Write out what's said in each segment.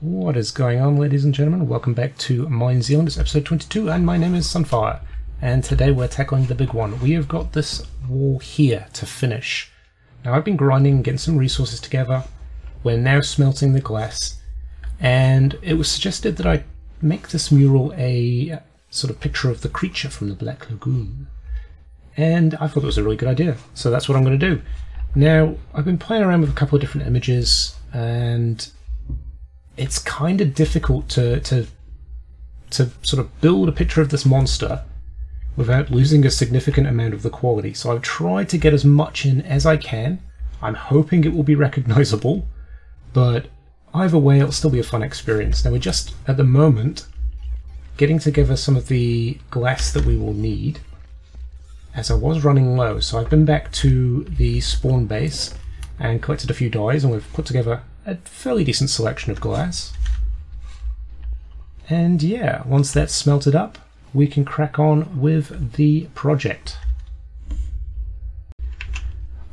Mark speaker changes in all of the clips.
Speaker 1: What is going on ladies and gentlemen? Welcome back to Mine Zealand, it's episode 22 and my name is Sunfire and today we're tackling the big one. We have got this wall here to finish. Now I've been grinding, and getting some resources together, we're now smelting the glass and it was suggested that I make this mural a sort of picture of the creature from the Black Lagoon and I thought it was a really good idea so that's what I'm going to do. Now I've been playing around with a couple of different images and it's kind of difficult to, to to sort of build a picture of this monster without losing a significant amount of the quality. So I've tried to get as much in as I can. I'm hoping it will be recognizable, but either way it'll still be a fun experience. Now we're just, at the moment, getting together some of the glass that we will need as I was running low. So I've been back to the spawn base and collected a few dyes and we've put together a fairly decent selection of glass. And yeah, once that's smelted up, we can crack on with the project.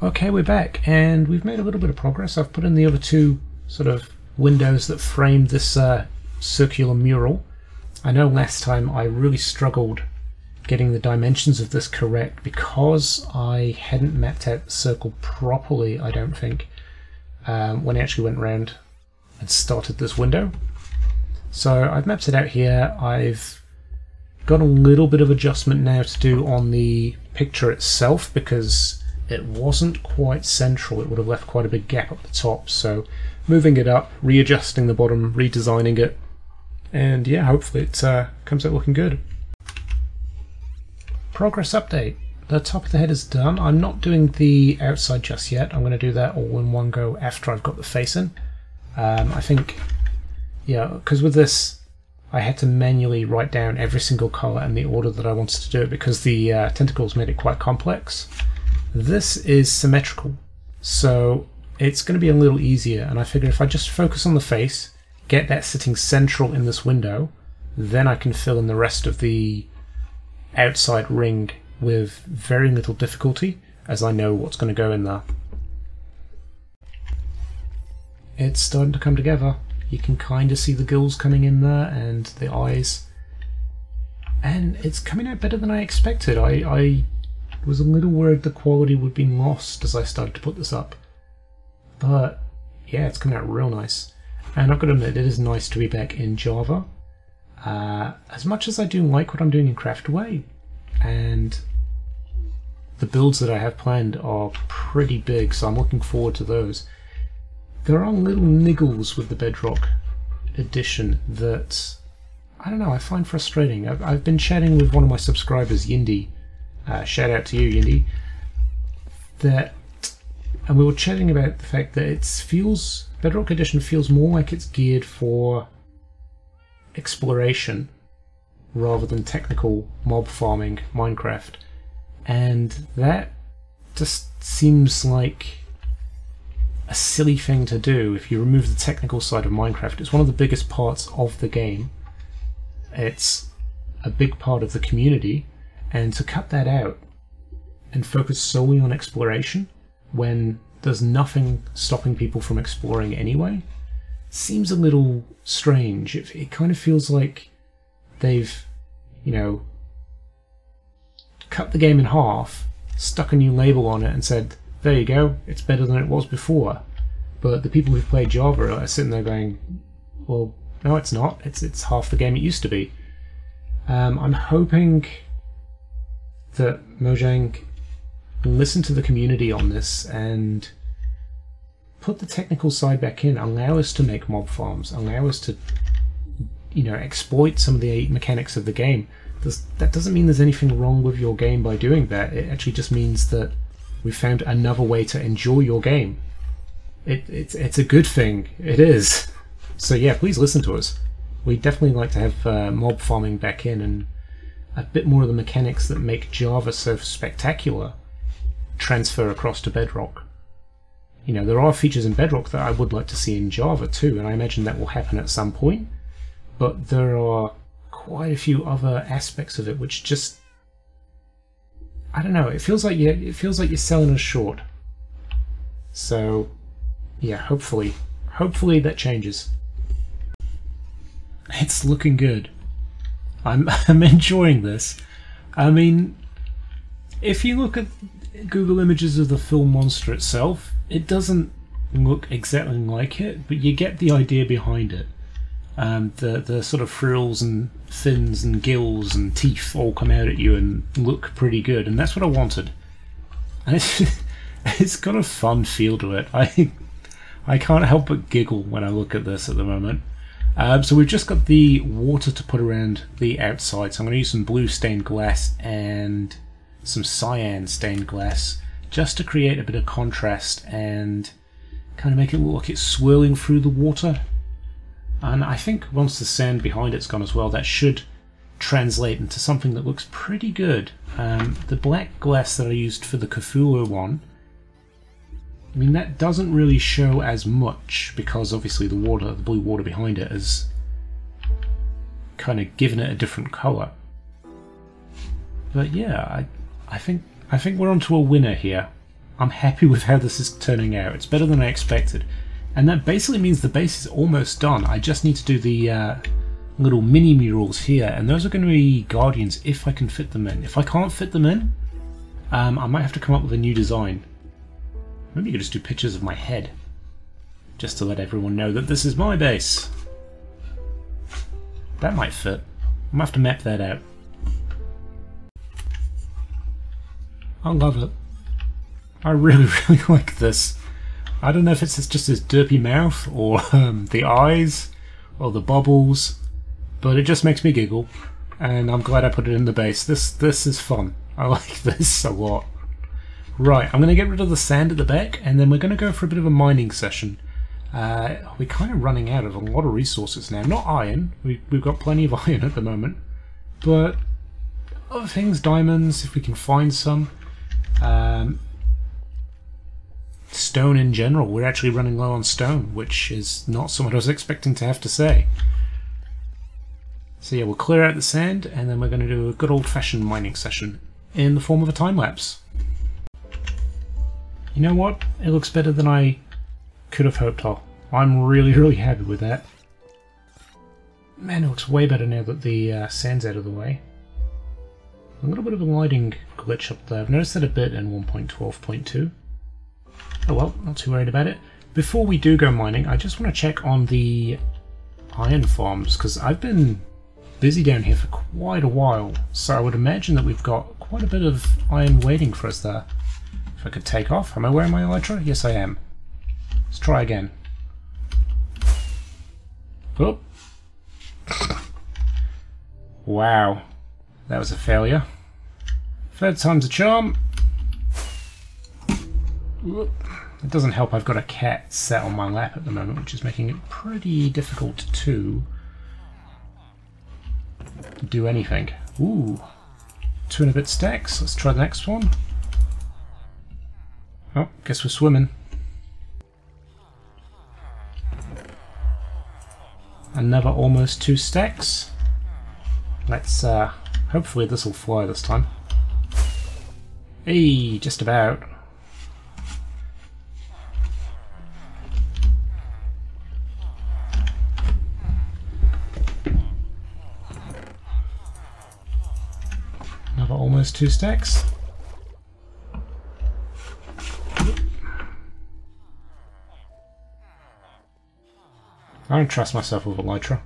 Speaker 1: Okay, we're back, and we've made a little bit of progress. I've put in the other two sort of windows that frame this uh, circular mural. I know last time I really struggled getting the dimensions of this correct because I hadn't mapped out the circle properly, I don't think um, when I actually went around and started this window. So I've mapped it out here. I've got a little bit of adjustment now to do on the picture itself because it wasn't quite central. It would have left quite a big gap up the top. So moving it up, readjusting the bottom, redesigning it, and yeah, hopefully it uh, comes out looking good. Progress update the top of the head is done. I'm not doing the outside just yet. I'm going to do that all in one go after I've got the face in. Um, I think, yeah, because with this, I had to manually write down every single color and the order that I wanted to do it because the uh, tentacles made it quite complex. This is symmetrical, so it's going to be a little easier. And I figure if I just focus on the face, get that sitting central in this window, then I can fill in the rest of the outside ring with very little difficulty as I know what's going to go in there. It's starting to come together. You can kind of see the gills coming in there and the eyes. And it's coming out better than I expected. I, I was a little worried the quality would be lost as I started to put this up. But yeah, it's coming out real nice. And I've got to admit, it is nice to be back in Java. Uh, as much as I do like what I'm doing in Craftaway, and the builds that I have planned are pretty big, so I'm looking forward to those. There are little niggles with the Bedrock edition that, I don't know, I find frustrating. I've, I've been chatting with one of my subscribers, Yindi, uh, shout out to you, Yindi, that, and we were chatting about the fact that it feels, Bedrock Edition feels more like it's geared for exploration rather than technical mob farming Minecraft and that just seems like a silly thing to do if you remove the technical side of Minecraft. It's one of the biggest parts of the game. It's a big part of the community, and to cut that out and focus solely on exploration when there's nothing stopping people from exploring anyway seems a little strange. It, it kind of feels like they've, you know, cut the game in half, stuck a new label on it, and said, there you go, it's better than it was before. But the people who've played Java are sitting there going, well, no, it's not. It's it's half the game it used to be. Um, I'm hoping that Mojang listen to the community on this and put the technical side back in, allow us to make mob farms, allow us to, you know, exploit some of the mechanics of the game that doesn't mean there's anything wrong with your game by doing that. It actually just means that we found another way to enjoy your game. It, it's, it's a good thing. It is. So yeah, please listen to us. We definitely like to have uh, mob farming back in and a bit more of the mechanics that make Java so spectacular transfer across to Bedrock. You know, there are features in Bedrock that I would like to see in Java too, and I imagine that will happen at some point. But there are quite a few other aspects of it which just I don't know. It feels like you it feels like you're selling us short. So yeah, hopefully, hopefully that changes. it's looking good. I'm I'm enjoying this. I mean, if you look at Google images of the film monster itself, it doesn't look exactly like it, but you get the idea behind it. Um, the the sort of frills and fins and gills and teeth all come out at you and look pretty good, and that's what I wanted. And it's it's got a fun feel to it. I I can't help but giggle when I look at this at the moment. Um, so we've just got the water to put around the outside. So I'm going to use some blue stained glass and some cyan stained glass just to create a bit of contrast and kind of make it look like it's swirling through the water. And I think once the sand behind it's gone as well, that should translate into something that looks pretty good. Um, the black glass that I used for the Cthulhu one I mean, that doesn't really show as much because obviously the water, the blue water behind it has kind of given it a different colour. But yeah, I, I think I think we're onto a winner here. I'm happy with how this is turning out. It's better than I expected. And that basically means the base is almost done. I just need to do the uh, little mini murals here, and those are going to be guardians if I can fit them in. If I can't fit them in, um, I might have to come up with a new design. Maybe you could just do pictures of my head. Just to let everyone know that this is my base. That might fit. I'm gonna have to map that out. I love it. I really, really like this. I don't know if it's just his derpy mouth, or um, the eyes, or the bubbles, but it just makes me giggle, and I'm glad I put it in the base. This this is fun. I like this a lot. Right, I'm going to get rid of the sand at the back, and then we're going to go for a bit of a mining session. Uh, we're kind of running out of a lot of resources now. Not iron, we, we've got plenty of iron at the moment, but other things, diamonds, if we can find some. Um, stone in general, we're actually running low on stone, which is not something I was expecting to have to say. So yeah, we'll clear out the sand, and then we're going to do a good old-fashioned mining session in the form of a time-lapse. You know what? It looks better than I could have hoped. I'm really, really happy with that. Man, it looks way better now that the uh, sand's out of the way. A little bit of a lighting glitch up there. I've noticed that a bit in 1.12.2. Oh well, not too worried about it. Before we do go mining, I just want to check on the iron farms, because I've been busy down here for quite a while, so I would imagine that we've got quite a bit of iron waiting for us there. If I could take off. Am I wearing my elytra? Yes, I am. Let's try again. Oop. Wow. That was a failure. Third time's a charm. It doesn't help I've got a cat sat on my lap at the moment, which is making it pretty difficult to do anything. Ooh. Two and a bit stacks. Let's try the next one. Oh, guess we're swimming. Another almost two stacks. Let's, uh, hopefully this will fly this time. Hey, just about. Another two stacks. I don't trust myself with Elytra.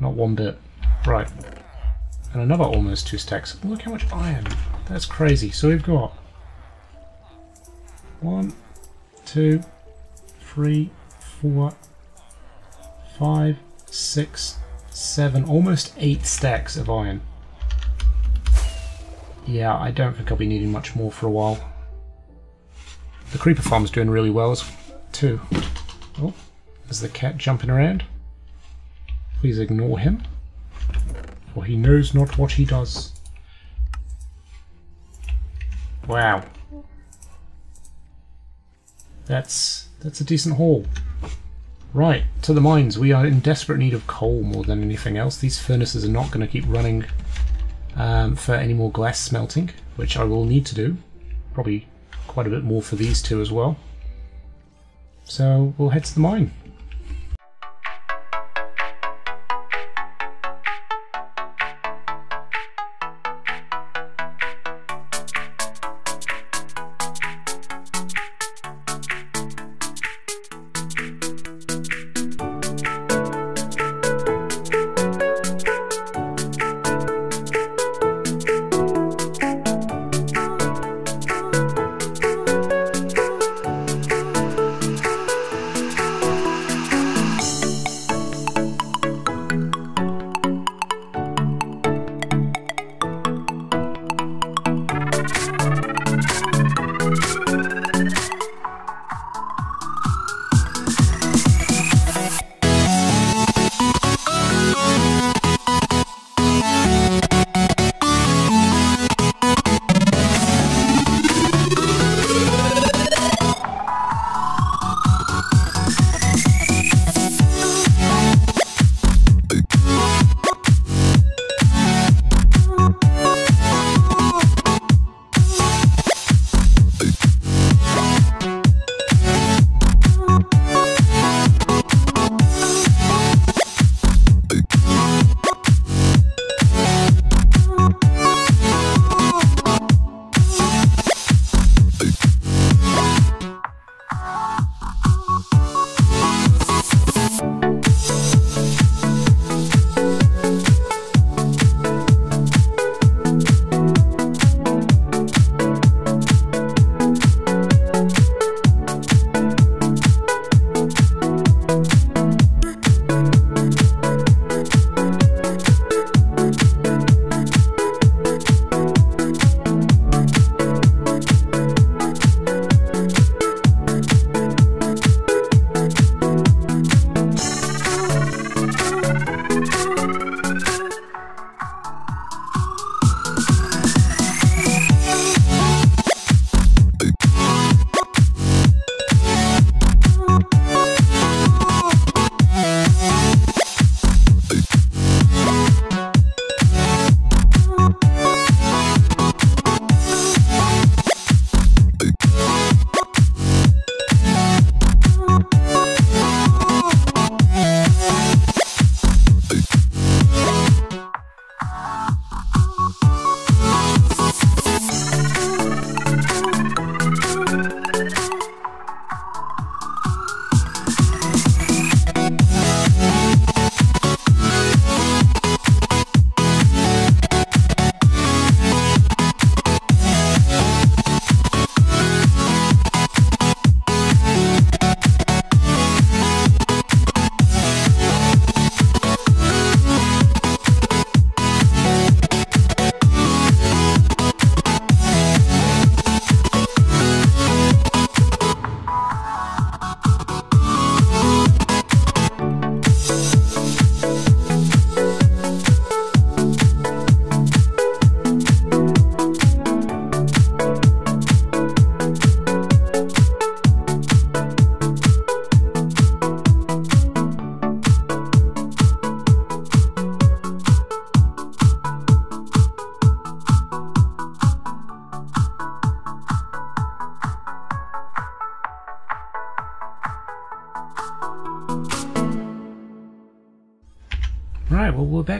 Speaker 1: Not one bit. Right. And another almost two stacks. Look how much iron. That's crazy. So we've got one, two, three, four, five, six, seven, almost eight stacks of iron. Yeah, I don't think I'll be needing much more for a while. The creeper farm's doing really well too. Oh, is the cat jumping around? Please ignore him, for he knows not what he does. Wow. That's that's a decent haul. Right, to the mines. We are in desperate need of coal more than anything else. These furnaces are not going to keep running um, for any more glass smelting, which I will need to do. Probably quite a bit more for these two as well. So we'll head to the mine.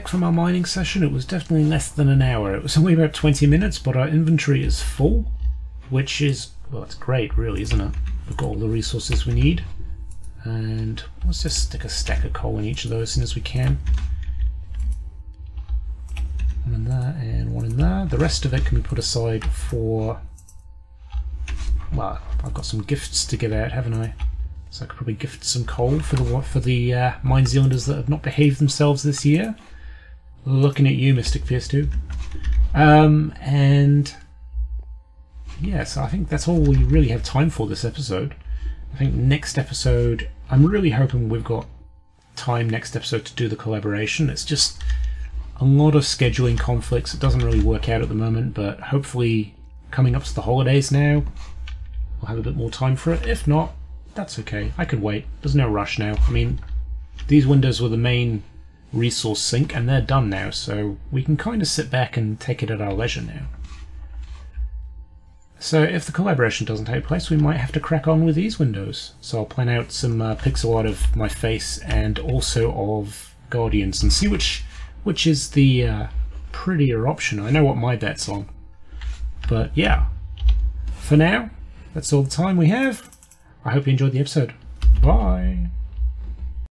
Speaker 1: Back from our mining session. It was definitely less than an hour. It was only about 20 minutes, but our inventory is full, which is, well, it's great really, isn't it? We've got all the resources we need. And let's just stick a stack of coal in each of those as soon as we can. One in there and one in there. The rest of it can be put aside for... Well, I've got some gifts to give out, haven't I? So I could probably gift some coal for the for the uh, Mine Zealanders that have not behaved themselves this year. Looking at you, Mystic Fierce 2. Um, and yes, I think that's all we really have time for this episode. I think next episode, I'm really hoping we've got time next episode to do the collaboration. It's just a lot of scheduling conflicts. It doesn't really work out at the moment, but hopefully coming up to the holidays now, we'll have a bit more time for it. If not, that's okay. I could wait. There's no rush now. I mean, these windows were the main resource sink and they're done now, so we can kind of sit back and take it at our leisure now. So if the collaboration doesn't take place, we might have to crack on with these windows. So I'll plan out some uh, pixel art of my face and also of Guardians and see which which is the uh, prettier option. I know what my bet's on. But yeah, for now, that's all the time we have. I hope you enjoyed the episode. Bye.